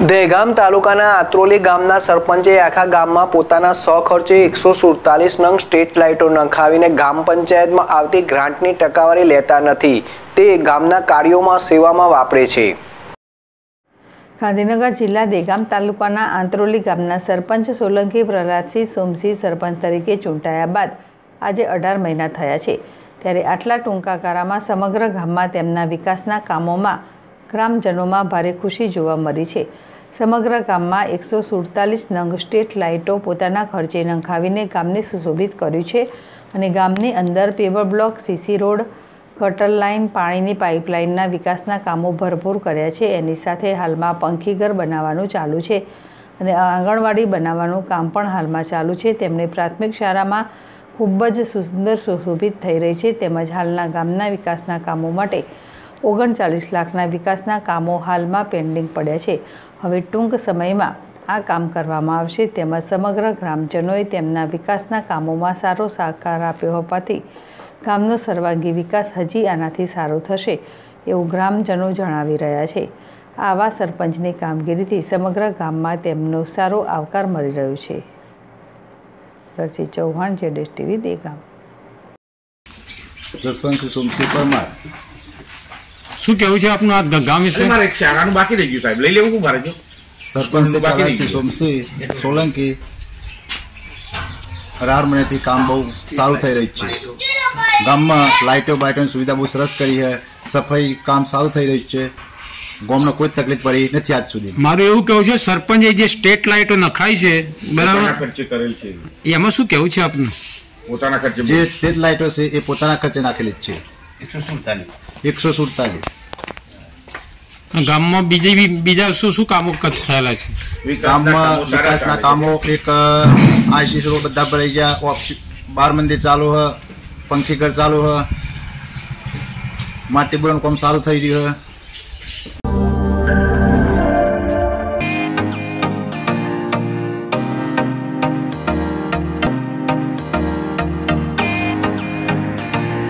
દહેગામ તાલુકાના આત્રોલી ગામના સરપંચે આખા ગામમાં પોતાના સો ખર્ચે એકસો સુડતાલીસ નંગ સ્ટ્રીટ લાઇટો નંખાવીને ગામ પંચાયતમાં આવતી ગ્રાન્ટની ટકાવારી લેતા નથી. તે ગામના કાર્યોમાં સેવામાં વાપરે છે. ગાંધીનગર જિલ્લા દેગામ તાલુકાના આંતરોલી ગામના સરપંચ સોલંકી પ્રહલાદસિંહ સોમસિંહ સરપંચ તરીકે ચૂંટાયા બાદ આજે અઢાર મહિના થયા છે. ત્યારે આટલા ટૂંકા ગાળામાં સમગ્ર ગામમાં તેમના વિકાસના કામોમાં ગ્રામજનોમાં ભારે ખુશી જોવા મળી છે. સમગ્ર ગામમાં એકસો સુડતાલીસ નંગ સ્ટ્રીટ લાઇટો પોતાના ખર્ચે નંખાવીને ગામને સુશોભિત કર્યું છે અને ગામની અંદર પેવર બ્લોક, સીસી રોડ, ગટર લાઇન, પાણીની પાઇપલાઇનના વિકાસના કામો ભરપૂર કર્યા છે. એની સાથે હાલમાં પંખીઘર બનાવવાનું ચાલુ છે અને આંગણવાડી બનાવવાનું કામ પણ હાલમાં ચાલુ છે. તેમણે પ્રાથમિક શાળામાં ખૂબ જ સુંદર સુશોભિત થઈ રહી છે. તેમજ હાલના ગામના વિકાસના કામો માટે ઓગણચાલીસ લાખના વિકાસના કામો હાલમાં પેન્ડિંગ પડ્યા છે. હવે ટૂંક સમયમાં આ કામ કરવામાં આવશે. તેમજ સમગ્ર ગ્રામજનોએ તેમના વિકાસના કામોમાં સારો સહકાર આપ્યો હોવાથી ગામનો સર્વાંગી વિકાસ હજી આનાથી સારો થશે એવું ગ્રામજનો જણાવી રહ્યા છે. આવા સરપંચની કામગીરીથી સમગ્ર ગામમાં તેમનો સારો આવકાર મળી રહ્યો છે. ચૌહાણ, જેડેશ ટીવી, દેગામ. જસવંત પરમાર. શું કેવું છે આપનું આ ગામ વિશે? મારે શાળાનું બાકી રહી ગયું સાહેબ. લઈ લેવું મારે જો. સરપંચ બાકી સોમસિંહ સોલંકી. અઢાર મહિનાથી કામ બહુ સારું થઈ રહ્યું છે. ગામમાં લાઇટો બાઇટોની સુવિધા બહુ સરસ કરી છે. સફાઈ કામ સારું થઈ રહ્યું છે. ગામનો કોઈ તકલીફ પડી નથી આજ સુધી. મારું એવું કેવું છે સરપંચે જે સ્ટેટ લાઇટો નખાઈ છે બરાબર? ખર્ચે કરેલ છે. એમાં શું કેવું છે આપનું? પોતાના ખર્ચે જે સ્ટેટ લાઇટો છે એ પોતાના ખર્ચે નાખેલી જ છે. એકસો સુડતાલીસ. એકસો સુડતાલીસ. ગામમાં બીજી બીજા શું શું કામો થયેલા છે? ગામમાં વિકાસના કામો એક આશીષ રોડ બધા ભરાઈ ગયા બાર મંદિર ચાલુ હ પંખીઘર ચાલુ હ માટી બોરનું કામ સારું થઈ રહ્યું હ.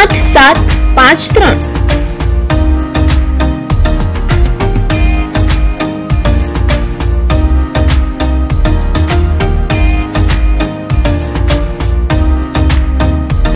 આઠ સાત પાંચ ત્રણ